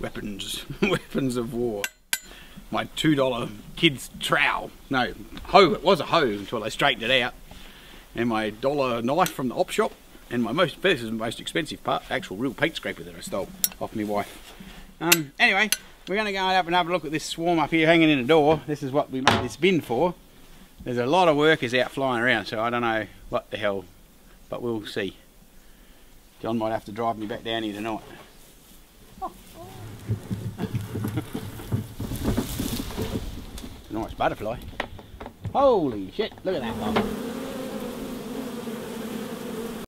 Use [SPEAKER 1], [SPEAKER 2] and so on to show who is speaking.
[SPEAKER 1] weapons, weapons of war. My two dollar kids trowel, no hoe. It was a hoe until they straightened it out. And my dollar knife from the op shop. And my most this is the most expensive part, actual real paint scraper that I stole off my wife. Um, anyway, we're going to go up and have a look at this swarm up here hanging in the door. This is what we made this bin for. There's a lot of workers out flying around, so I don't know what the hell, but we'll see. John might have to drive me back down here tonight. Nice butterfly. Holy shit, look at that one.